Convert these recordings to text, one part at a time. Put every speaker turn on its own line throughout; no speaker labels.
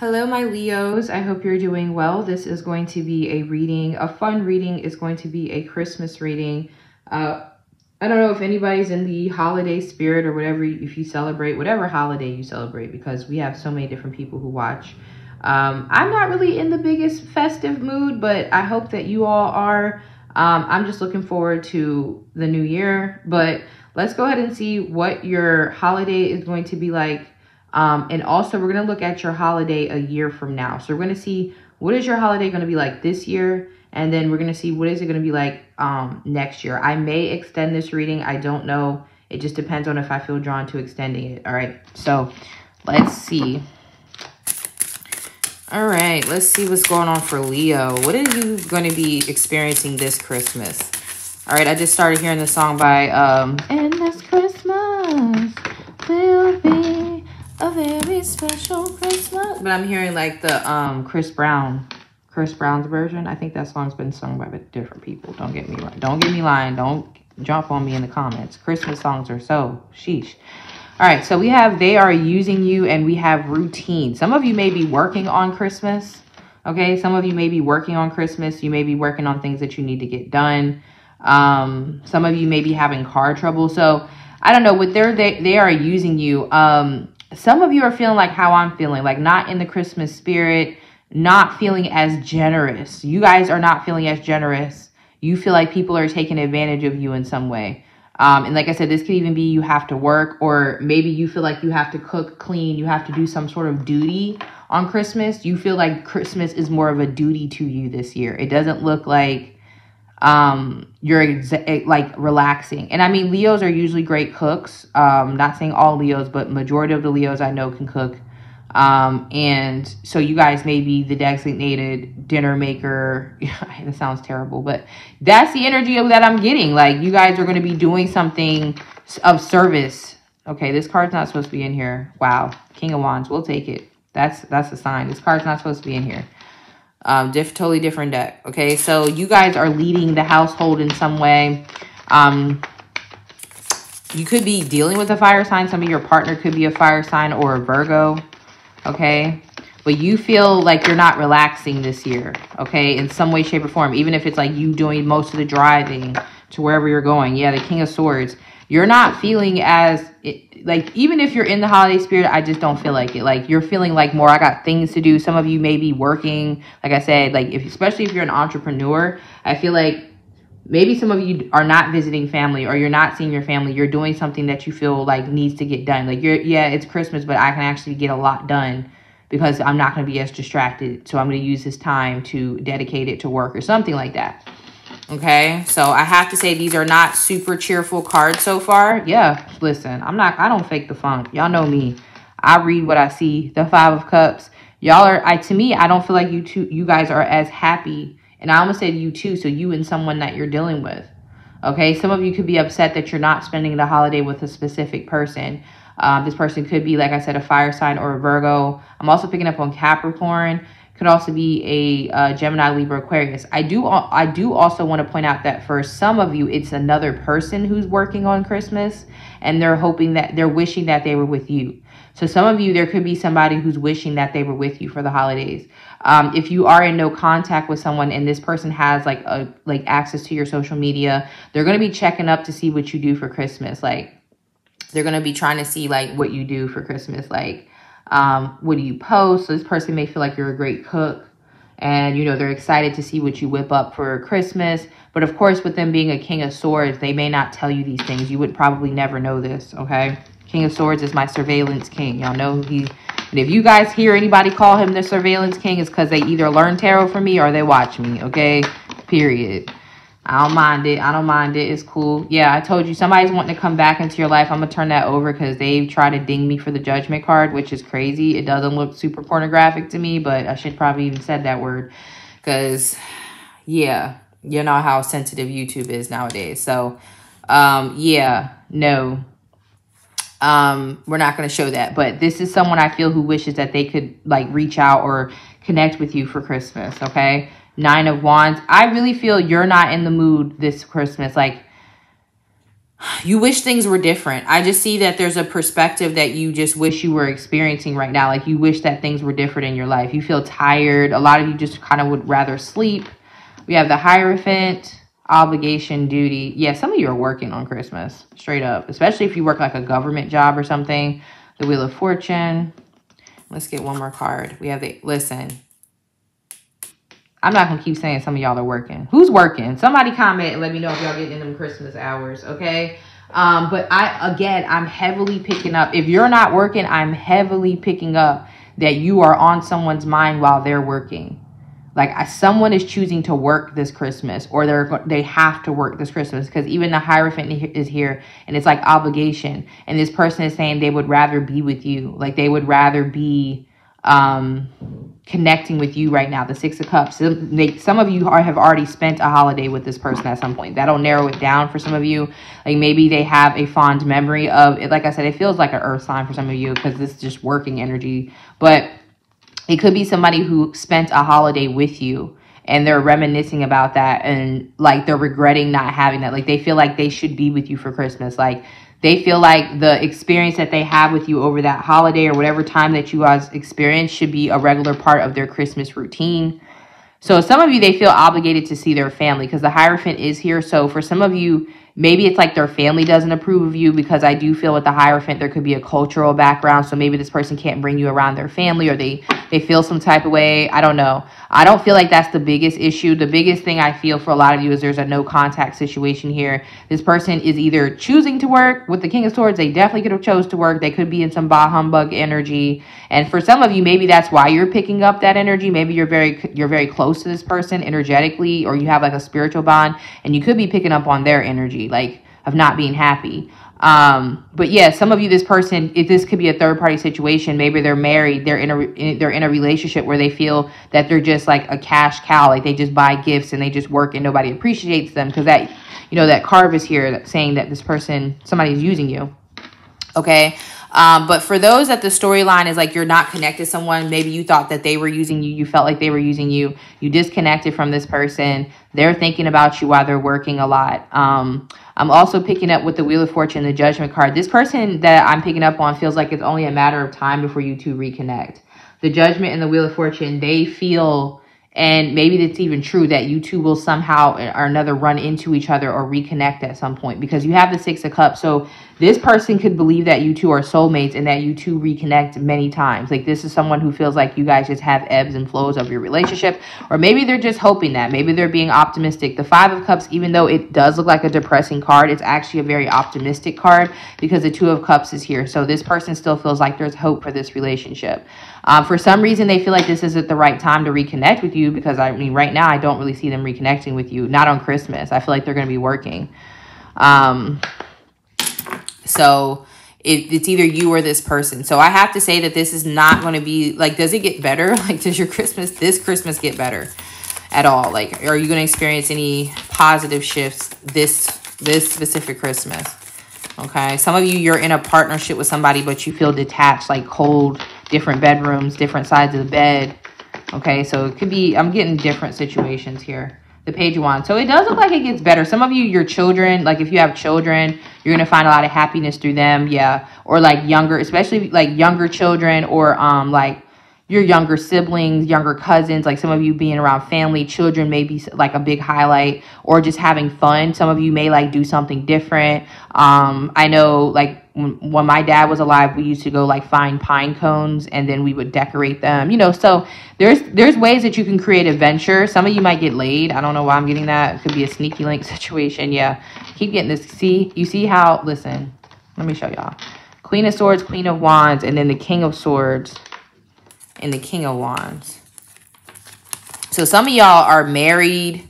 Hello, my Leos. I hope you're doing well. This is going to be a reading, a fun reading is going to be a Christmas reading. Uh, I don't know if anybody's in the holiday spirit or whatever, if you celebrate, whatever holiday you celebrate, because we have so many different people who watch. Um, I'm not really in the biggest festive mood, but I hope that you all are. Um, I'm just looking forward to the new year, but let's go ahead and see what your holiday is going to be like um, and also we're going to look at your holiday a year from now. So we're going to see what is your holiday going to be like this year? And then we're going to see what is it going to be like um, next year. I may extend this reading. I don't know. It just depends on if I feel drawn to extending it. All right. So let's see. All right. Let's see what's going on for Leo. What are you going to be experiencing this Christmas? All right. I just started hearing the song by um, And This Christmas Will Be a very special Christmas. But I'm hearing like the um Chris Brown, Chris Brown's version. I think that song's been sung by different people. Don't get me right. Don't get me lying. Don't jump on me in the comments. Christmas songs are so sheesh. All right, so we have they are using you and we have routine. Some of you may be working on Christmas. Okay, some of you may be working on Christmas. You may be working on things that you need to get done. Um, some of you may be having car trouble. So I don't know what they're they, they are using you. Um, some of you are feeling like how I'm feeling, like not in the Christmas spirit, not feeling as generous. You guys are not feeling as generous. You feel like people are taking advantage of you in some way. Um, and like I said, this could even be you have to work, or maybe you feel like you have to cook, clean, you have to do some sort of duty on Christmas. You feel like Christmas is more of a duty to you this year. It doesn't look like um you're exa- like relaxing. And i mean leos are usually great cooks. Um not saying all leos but majority of the leos i know can cook. Um and so you guys may be the designated dinner maker. It sounds terrible but that's the energy that i'm getting. Like you guys are going to be doing something of service. Okay this card's not supposed to be in here. Wow. King of wands we'll take it. That's that's a sign. This card's not supposed to be in here um, diff totally different deck. Okay, so you guys are leading the household in some way. Um, you could be dealing with a fire sign. Some of your partner could be a fire sign or a Virgo. Okay, but you feel like you're not relaxing this year. Okay, in some way, shape, or form. Even if it's like you doing most of the driving to wherever you're going. Yeah, the King of Swords. You're not feeling as like even if you're in the holiday spirit i just don't feel like it. Like you're feeling like more i got things to do. Some of you may be working like i said like if especially if you're an entrepreneur i feel like maybe some of you are not visiting family or you're not seeing your family. You're doing something that you feel like needs to get done. Like you're yeah it's christmas but i can actually get a lot done because i'm not going to be as distracted. So i'm going to use this time to dedicate it to work or something like that Okay, so I have to say these are not super cheerful cards so far. Yeah, listen, I'm not, I don't fake the funk. Y'all know me. I read what I see. The Five of Cups. Y'all are, I to me, I don't feel like you two, you guys are as happy. And I almost to you too, so you and someone that you're dealing with. Okay, some of you could be upset that you're not spending the holiday with a specific person. Um, this person could be, like I said, a fire sign or a Virgo. I'm also picking up on Capricorn could also be a uh, Gemini, Libra, Aquarius. I do I do also want to point out that for some of you, it's another person who's working on Christmas, and they're hoping that they're wishing that they were with you. So some of you, there could be somebody who's wishing that they were with you for the holidays. Um, if you are in no contact with someone and this person has like a like access to your social media, they're gonna be checking up to see what you do for Christmas. Like they're gonna be trying to see like what you do for Christmas. Like um, what do you post? So this person may feel like you're a great cook and, you know, they're excited to see what you whip up for Christmas. But of course, with them being a king of swords, they may not tell you these things. You would probably never know this, okay? King of swords is my surveillance king. Y'all know he... And if you guys hear anybody call him the surveillance king, it's because they either learn tarot from me or they watch me, okay? Period. I don't mind it. I don't mind it. It's cool. Yeah, I told you somebody's wanting to come back into your life. I'm to turn that over because they tried to ding me for the judgment card, which is crazy. It doesn't look super pornographic to me, but I should probably even said that word because, yeah, you know how sensitive YouTube is nowadays. So, um, yeah, no, um, we're not to show that. But this is someone I feel who wishes that they could, like, reach out or connect with you for Christmas, okay? Nine of Wands. I really feel you're not in the mood this Christmas. Like, you wish things were different. I just see that there's a perspective that you just wish you were experiencing right now. Like you wish that things were different in your life. You feel tired. A lot of you just kind of would rather sleep. We have the Hierophant, obligation, duty. Yeah, some of you are working on Christmas, straight up, especially if you work like a government job or something. The Wheel of Fortune. Let's get one more card. We have the, listen, I'm not gonna keep saying some of y'all are working. Who's working? Somebody comment and let me know if y'all getting in them Christmas hours, okay? Um, but I again, I'm heavily picking up. If you're not working, I'm heavily picking up that you are on someone's mind while they're working. Like I, someone is choosing to work this Christmas, or they're they have to work this Christmas because even the Hierophant is here, and it's like obligation. And this person is saying they would rather be with you, like they would rather be um connecting with you right now the six of cups. Some, of you are, have already spent a holiday with this person at some point. That'll narrow it down for some of you. Like maybe they have a fond memory of it like i said it feels like an earth sign for some of you because this is just working energy. But it could be somebody who spent a holiday with you and they're reminiscing about that and like they're regretting not having that. Like they feel like they should be with you for christmas. Like they feel like the experience that they have with you over that holiday or whatever time that you guys experience should be a regular part of their Christmas routine. So some of you, they feel obligated to see their family because the Hierophant is here. So for some of you, maybe it's like their family doesn't approve of you because I do feel with the Hierophant, there could be a cultural background. So maybe this person can't bring you around their family or they, they feel some type of way. I don't know. I don't feel like that's the biggest issue. The biggest thing I feel for a lot of you is there's a no contact situation here. This person is either choosing to work with the King of Swords. They definitely could have chose to work. They could be in some bah humbug energy. And for some of you, maybe that's why you're picking up that energy. Maybe you're very, you're very close to this person energetically, or you have like a spiritual bond and you could be picking up on their energy, like of not being happy. Um, but yeah, some of you, this person, if this could be a third party situation, maybe they're married, they're in a they're in a relationship where they feel that they're just like a cash cow, like they just buy gifts and they just work and nobody appreciates them because that you know that card is here saying that this person somebody's using you. Okay. Um, but for those that the storyline is like you're not connected to someone, maybe you thought that they were using you, you felt like they were using you, you disconnected from this person, they're thinking about you while they're working a lot. Um, I'm also picking up with the Wheel of Fortune, the Judgment card. This person that I'm picking up on feels like it's only a matter of time before you two reconnect. The Judgment and the Wheel of Fortune, they feel and maybe it's even true that you two will somehow or another run into each other or reconnect at some point because you have the Six of Cups. So this person could believe that you two are soulmates and that you two reconnect many times. Like this is someone who feels like you guys just have ebbs and flows of your relationship. Or maybe they're just hoping that. Maybe they're being optimistic. The Five of Cups, even though it does look like a depressing card, it's actually a very optimistic card because the Two of Cups is here. So this person still feels like there's hope for this relationship. Um, for some reason, they feel like this isn't the right time to reconnect with you because, I mean, right now, I don't really see them reconnecting with you. Not on Christmas. I feel like they're going to be working. Um, so it, it's either you or this person. So I have to say that this is not going to be, like, does it get better? Like, does your Christmas, this Christmas get better at all? Like, are you going to experience any positive shifts this, this specific Christmas? Okay. Some of you, you're in a partnership with somebody, but you feel detached, like cold, different bedrooms, different sides of the bed. Okay, so it could be, I'm getting different situations here. The page want. So it does look like it gets better. Some of you, your children, like if you have children, you're going to find a lot of happiness through them. Yeah. Or like younger, especially like younger children or um like your younger siblings, younger cousins, like some of you being around family, children may be like a big highlight or just having fun. Some of you may like do something different. Um, I know like when, my dad was alive, we used to go like find pine cones and then we would decorate them, you know, so there's, there's ways that you can create adventure. Some of you might get laid. I don't know why I'm getting that. It could be a sneaky link situation. Yeah. Keep getting this. See, you see how, listen, let me show y'all. Queen of Swords, Queen of Wands, and then the King of Swords and the King of Wands. So some of y'all are married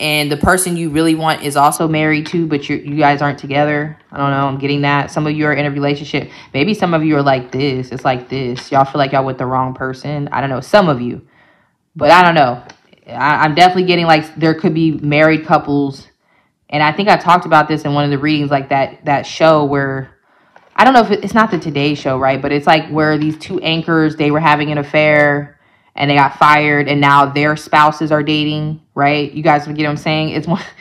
and the person you really want is also married too, but you you guys aren't together. I don't know. I'm getting that. Some of you are in a relationship. Maybe some of you are like this. It's like this. Y'all feel like y'all with the wrong person. I don't know. Some of you. But I don't know. I, I'm definitely getting like there could be married couples. And I think I talked about this in one of the readings, like that that show where I don't know if it, it's not the Today Show, right? But it's like where these two anchors they were having an affair and they got fired, and now their spouses are dating, right? You guys get what I'm saying? It's one.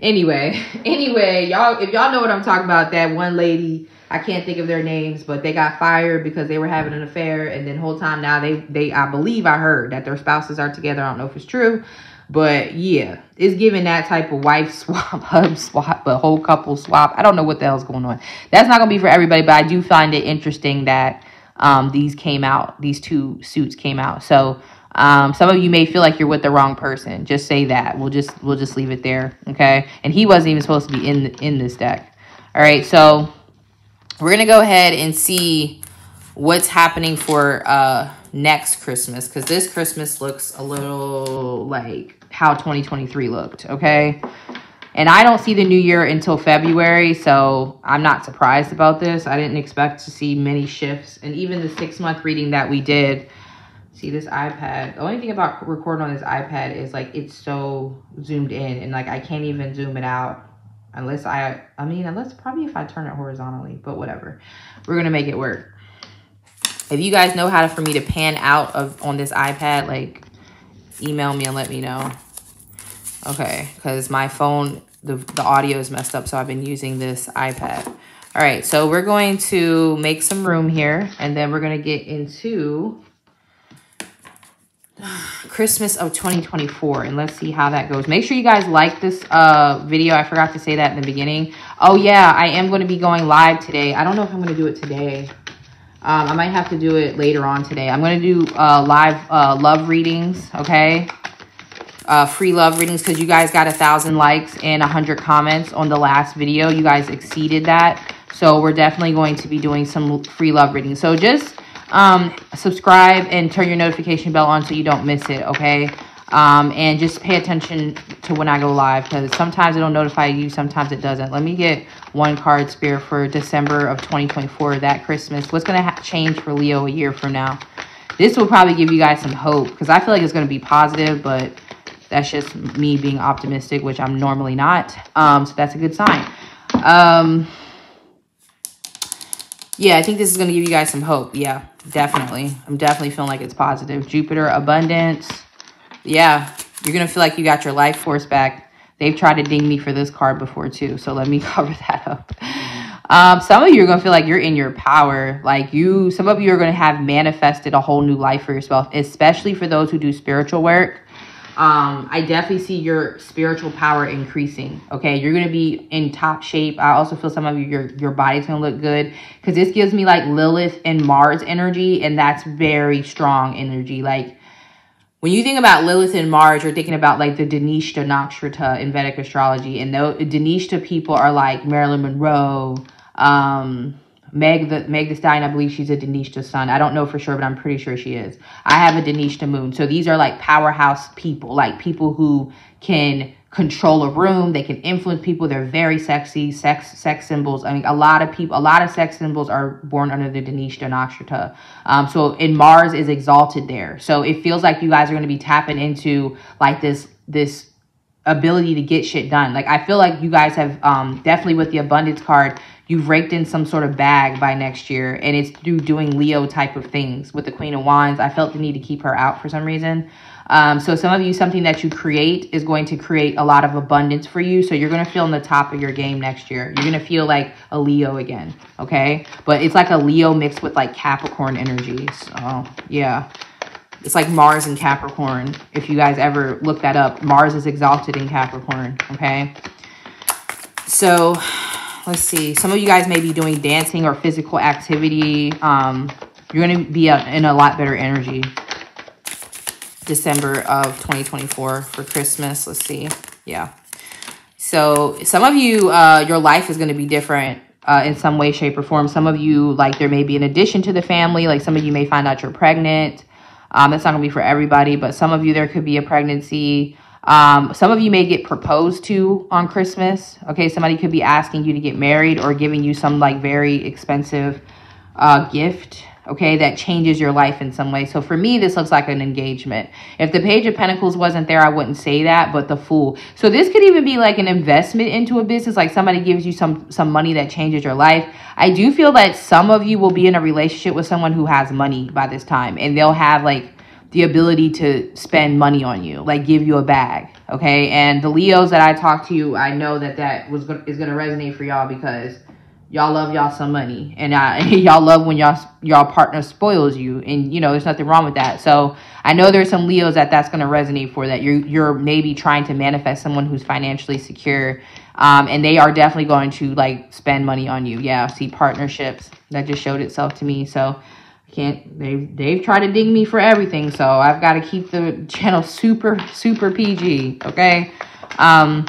Anyway, anyway, y'all, if y'all know what I'm talking about, that one lady, I can't think of their names, but they got fired because they were having an affair, and then whole time now they, they, I believe I heard that their spouses are together. I don't know if it's true, but yeah, it's giving that type of wife swap, hub swap, a whole couple swap. I don't know what the hell's going on. That's not gonna be for everybody, but I do find it interesting that um, these came out, these two suits came out. So um, some of you may feel like you're with the wrong person. Just say that. We'll just we'll just leave it there. Okay. And he wasn't even supposed to be in in this deck. All right. So we're gonna go ahead and see what's happening for uh next Christmas because this Christmas looks a little like how 2023 looked. Okay. And I don't see the new year until February, so I'm not surprised about this. I didn't expect to see many shifts. And even the six month reading that we did, see this iPad. The only thing about recording on this iPad is like it's so zoomed in and like I can't even zoom it out unless I, I mean, unless probably if I turn it horizontally, but whatever. We're going to make it work. If you guys know how to, for me to pan out of on this iPad, like email me and let me know. Okay, because my phone the, the audio is messed up, so I've been using this iPad. All right, so we're going to make some room here, and then we're going to get into Christmas of 2024, and let's see how that goes. Make sure you guys like this uh, video. I forgot to say that in the beginning. Oh, yeah, I am going to be going live today. I don't know if I'm going to do it today. Um, I might have to do it later on today. I'm going to do uh, live uh, love readings, okay? Uh, free love readings because you guys got a thousand likes and a hundred comments on the last video. You guys exceeded that. So we're definitely going to be doing some free love readings. So just um, subscribe and turn your notification bell on so you don't miss it, okay? Um, and just pay attention to when I go live because sometimes it'll notify you, sometimes it doesn't. Let me get one card spirit for December of 2024, that Christmas. What's going to change for Leo a year from now? This will probably give you guys some hope because I feel like it's going to be positive, but that's just me being optimistic, which I'm normally not. Um, so that's a good sign. Um, yeah, I think this is going to give you guys some hope. Yeah, definitely. I'm definitely feeling like it's positive. Jupiter, abundance. Yeah, you're going to feel like you got your life force back. They've tried to ding me for this card before too, so let me cover that up. Um, some of you are going to feel like you're in your power. Like you, some of you are going to have manifested a whole new life for yourself, especially for those who do spiritual work um, I definitely see your spiritual power increasing. Okay, you're gonna be in top shape. I also feel some of you your your body's gonna look good because this gives me like Lilith and Mars energy, and that's very strong energy. Like when you think about Lilith and Mars, you're thinking about like the Dhanishta Nakshatra in Vedic astrology, and the Dhanishta people are like Marilyn Monroe. Um, Meg the Meg the Stallion, I believe she's a Dhanishta sun. I don't know for sure, but I'm pretty sure she is. I have a Dhanishta moon. So these are like powerhouse people, like people who can control a room, they can influence people. They're very sexy, sex sex symbols. I mean, a lot of people, a lot of sex symbols are born under the Dhanishta Nakshatra. Um, so in Mars is exalted there. So it feels like you guys are going to be tapping into like this this ability to get shit done. Like I feel like you guys have um definitely with the abundance card you've raked in some sort of bag by next year and it's through doing leo type of things with the queen of wands. I felt the need to keep her out for some reason. Um, so some of you something that you create is going to create a lot of abundance for you. So you're going to feel in the top of your game next year. You're going to feel like a leo again okay? But it's like a leo mixed with like capricorn energies so yeah it's like Mars and Capricorn. If you guys ever look that up, Mars is exalted in Capricorn, okay? So let's see. Some of you guys may be doing dancing or physical activity. Um, you're going to be a, in a lot better energy. December of 2024 for Christmas. Let's see. Yeah. So some of you, uh, your life is going to be different uh, in some way, shape, or form. Some of you, like there may be an addition to the family. Like some of you may find out you're pregnant. Um, that's not going to be for everybody, but some of you, there could be a pregnancy. Um, some of you may get proposed to on Christmas. Okay, somebody could be asking you to get married or giving you some like very expensive uh, gift. Okay, that changes your life in some way. So for me, this looks like an engagement. If the Page of Pentacles wasn't there, I wouldn't say that, but the Fool. So this could even be like an investment into a business, like somebody gives you some some money that changes your life. I do feel that some of you will be in a relationship with someone who has money by this time, and they'll have like the ability to spend money on you, like give you a bag. Okay. And the Leos that I talked to, I know that that was is going to resonate for y'all because y'all love y'all some money. And uh, y'all love when y'all y'all partner spoils you. And you know there's nothing wrong with that. So i know there's some leos that that's going to resonate for that. You're you're maybe trying to manifest someone who's financially secure um, and they are definitely going to like spend money on you. Yeah see partnerships. That just showed itself to me. So I can't they've they've tried to ding me for everything. So i've got to keep the channel super super pg okay? Um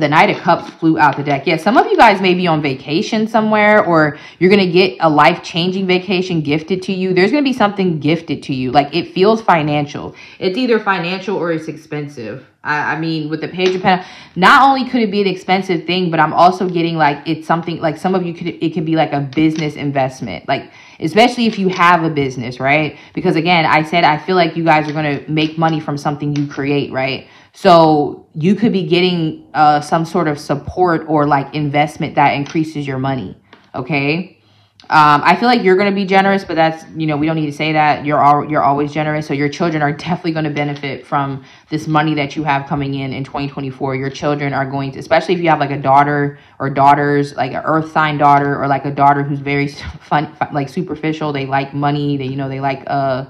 the Knight of Cups flew out the deck. Yeah, some of you guys may be on vacation somewhere or you're going to get a life-changing vacation gifted to you. There's going to be something gifted to you. Like it feels financial. It's either financial or it's expensive. I, I mean, with the Page of Pentacles, not only could it be an expensive thing, but I'm also getting like it's something like some of you could, it can be like a business investment. Like, especially if you have a business, right? Because again, I said, I feel like you guys are going to make money from something you create, right? So you could be getting uh, some sort of support or like investment that increases your money. Okay. Um, I feel like you're going to be generous, but that's, you know, we don't need to say that. You're all, you're always generous. So your children are definitely going to benefit from this money that you have coming in in 2024. Your children are going to, especially if you have like a daughter or daughters, like an earth sign daughter or like a daughter who's very fun, like superficial. They like money. They, you know, they like, uh,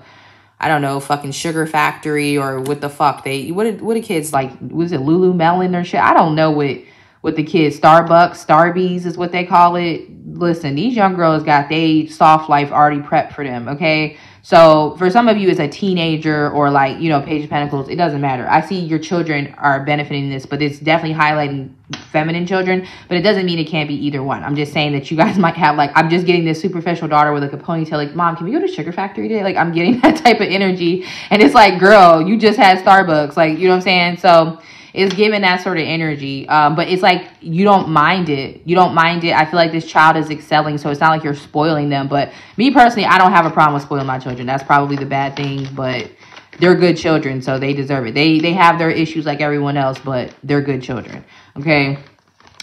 I don't know, fucking Sugar Factory or what the fuck they what did what the kids like was it Lulu Lululemon or shit? I don't know what what the kids Starbucks, Starbies is what they call it. Listen, these young girls got they soft life already prepped for them, okay? So for some of you as a teenager or like, you know, Page of Pentacles, it doesn't matter. I see your children are benefiting this, but it's definitely highlighting feminine children, but it doesn't mean it can't be either one. I'm just saying that you guys might have like, I'm just getting this superficial daughter with like a ponytail, like, mom, can we go to Sugar Factory today? Like I'm getting that type of energy. And it's like, girl, you just had Starbucks. Like, you know what I'm saying? So it's giving that sort of energy. Um, but it's like you don't mind it. You don't mind it. I feel like this child is excelling, so it's not like you're spoiling them. But me personally, I don't have a problem with spoiling my children. That's probably the bad thing, but they're good children, so they deserve it. They they have their issues like everyone else, but they're good children. Okay.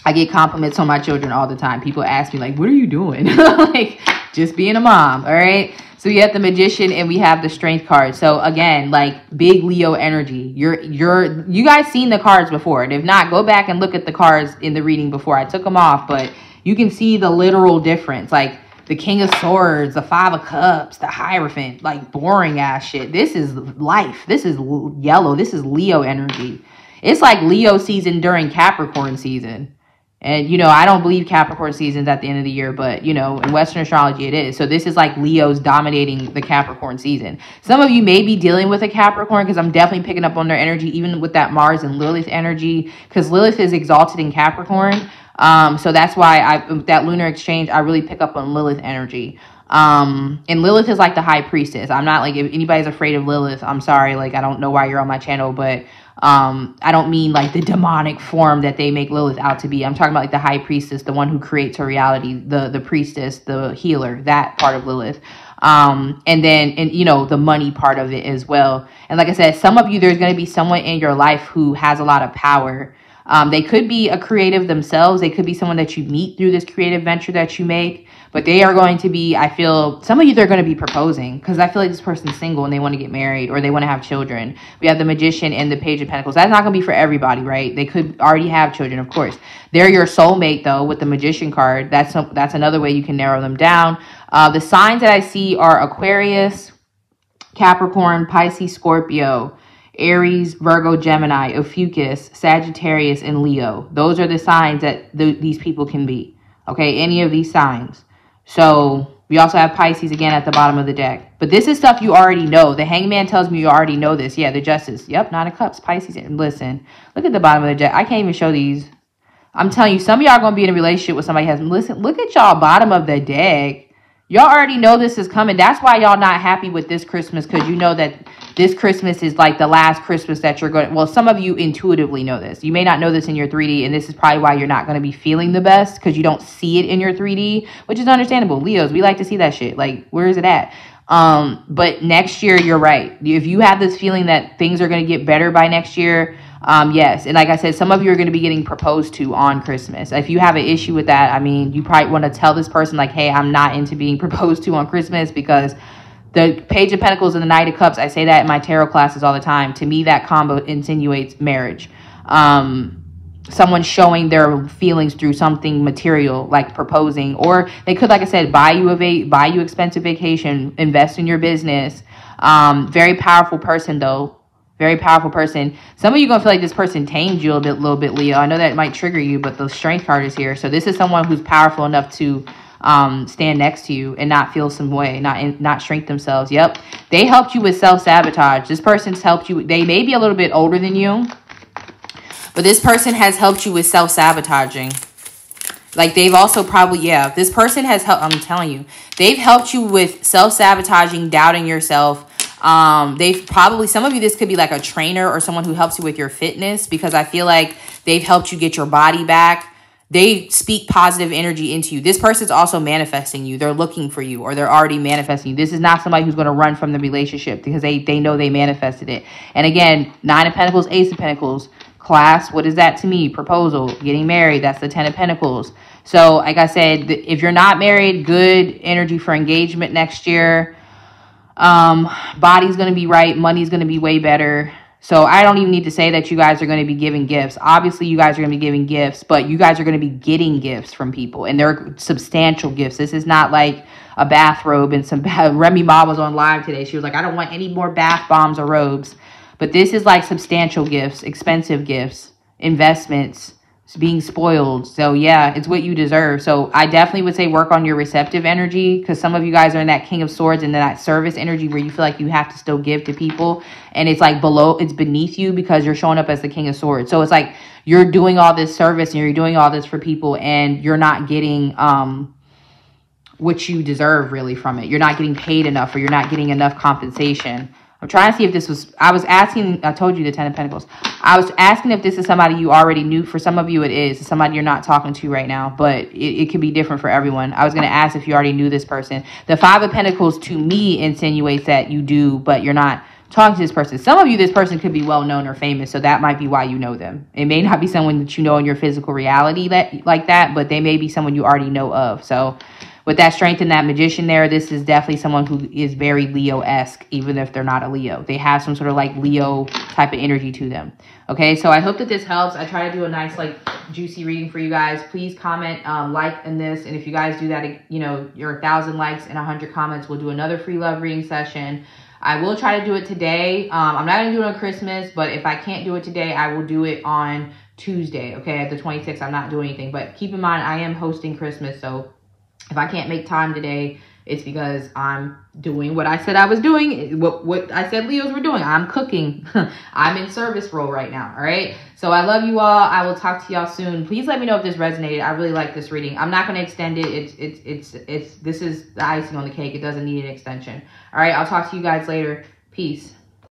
I get compliments on my children all the time. People ask me like, "What are you doing?" like, just being a mom. All right. So we have the magician and we have the strength card. So again, like big Leo energy. You're you're you guys seen the cards before. And if not, go back and look at the cards in the reading before. I took them off, but you can see the literal difference. Like the King of Swords, the Five of Cups, the Hierophant, like boring ass shit. This is life. This is yellow. This is Leo energy. It's like Leo season during Capricorn season. And, you know, I don't believe Capricorn season's at the end of the year, but, you know, in Western astrology it is. So this is like Leo's dominating the Capricorn season. Some of you may be dealing with a Capricorn because I'm definitely picking up on their energy, even with that Mars and Lilith energy, because Lilith is exalted in Capricorn. Um, so that's why I, that lunar exchange, I really pick up on Lilith energy. Um, and Lilith is like the high priestess. I'm not like, if anybody's afraid of Lilith, I'm sorry. Like, I don't know why you're on my channel, but um, I don't mean like the demonic form that they make Lilith out to be. I'm talking about like the high priestess, the one who creates her reality, the the priestess, the healer, that part of Lilith. Um, and then and you know the money part of it as well. And like I said, some of you there's going to be someone in your life who has a lot of power. Um, they could be a creative themselves. They could be someone that you meet through this creative venture that you make but they are going to be i feel some of you they're going to be proposing because i feel like this person's single and they want to get married or they want to have children. We have the magician and the page of pentacles. That's not going to be for everybody right? They could already have children of course. They're your soulmate though with the magician card. That's that's another way you can narrow them down. Uh, the signs that i see are aquarius capricorn pisces scorpio Aries, Virgo, Gemini, Ophiuchus, Sagittarius, and Leo. Those are the signs that th these people can be. Okay, any of these signs. So we also have Pisces again at the bottom of the deck. But this is stuff you already know. The hangman tells me you already know this. Yeah, the justice. Yep, nine of cups, Pisces. And listen, look at the bottom of the deck. I can't even show these. I'm telling you, some of y'all are going to be in a relationship with somebody has. Listen, look at y'all bottom of the deck. Y'all already know this is coming. That's why y'all not happy with this Christmas because you know that this Christmas is like the last Christmas that you're going. Well, some of you intuitively know this. You may not know this in your 3D, and this is probably why you're not going to be feeling the best because you don't see it in your 3D, which is understandable. Leos, we like to see that shit. Like, where is it at? Um, but next year, you're right. If you have this feeling that things are going to get better by next year, um, yes. And like I said, some of you are going to be getting proposed to on Christmas. If you have an issue with that, I mean, you probably want to tell this person, like, hey, I'm not into being proposed to on Christmas because The Page of Pentacles and the Knight of Cups, I say that in my tarot classes all the time. To me, that combo insinuates marriage. Um, someone showing their feelings through something material like proposing or they could like i said buy you a va- buy you expensive vacation invest in your business um, very powerful person though very powerful person. Some of you gonna feel like this person tamed you a bit, little bit, Leo. I know that might trigger you, but the strength card is here. So this is someone who's powerful enough to um, stand next to you and not feel some way, not in, not shrink themselves. Yep, they helped you with self sabotage. This person's helped you. They may be a little bit older than you, but this person has helped you with self sabotaging. Like they've also probably, yeah, this person has helped, I'm telling you, they've helped you with self sabotaging, doubting yourself, um, they've probably, some of you, this could be like a trainer or someone who helps you with your fitness because I feel like they've helped you get your body back. They speak positive energy into you. This person's also manifesting you. They're looking for you or they're already manifesting you. This is not somebody who's going to run from the relationship because they, they know they manifested it. And again, Nine of Pentacles, Ace of Pentacles, class, what is that to me? Proposal, getting married, that's the Ten of Pentacles. So, like I said, if you're not married, good energy for engagement next year. Um, body's going to be right. Money's going to be way better. So I don't even need to say that you guys are going to be giving gifts. Obviously, you guys are going to be giving gifts, but you guys are going to be getting gifts from people, and they're substantial gifts. This is not like a bathrobe and some. Remy Ma was on live today. She was like, "I don't want any more bath bombs or robes," but this is like substantial gifts, expensive gifts, investments, being spoiled. So yeah, it's what you deserve. So I definitely would say work on your receptive energy because some of you guys are in that King of Swords and that service energy where you feel like you have to still give to people and it's like below, it's beneath you because you're showing up as the King of Swords. So it's like you're doing all this service and you're doing all this for people and you're not getting um what you deserve really from it. You're not getting paid enough or you're not getting enough compensation. I'm trying to see if this was, I was asking, I told you the Ten of Pentacles. I was asking if this is somebody you already knew. For some of you, it is. Somebody you're not talking to right now, but it, it could be different for everyone. I was going to ask if you already knew this person. The Five of Pentacles to me insinuates that you do, but you're not talking to this person. Some of you, this person could be well known or famous, so that might be why you know them. It may not be someone that you know in your physical reality that like that, but they may be someone you already know of. So with that strength and that magician there, this is definitely someone who is very Leo-esque, even if they're not a Leo. They have some sort of like Leo type of energy to them. Okay, so I hope that this helps. I try to do a nice like juicy reading for you guys. Please comment, um, like in this. And if you guys do that, you know, your 1,000 likes and 100 comments, we'll do another free love reading session. I will try to do it today. Um, I'm not going to do it on Christmas, but if I can't do it today, I will do it on Tuesday, okay? At the 26th, I'm not doing anything. But keep in mind, I am hosting Christmas, so if I can't make time today, it's because I'm doing what I said I was doing, what, what I said Leos were doing. I'm cooking. I'm in service role right now, all right? So I love you all. I will talk to y'all soon. Please let me know if this resonated. I really like this reading. I'm not going to extend it. It's, it's, it's, it's, this is the icing on the cake. It doesn't need an extension. All right, I'll talk to you guys later. Peace.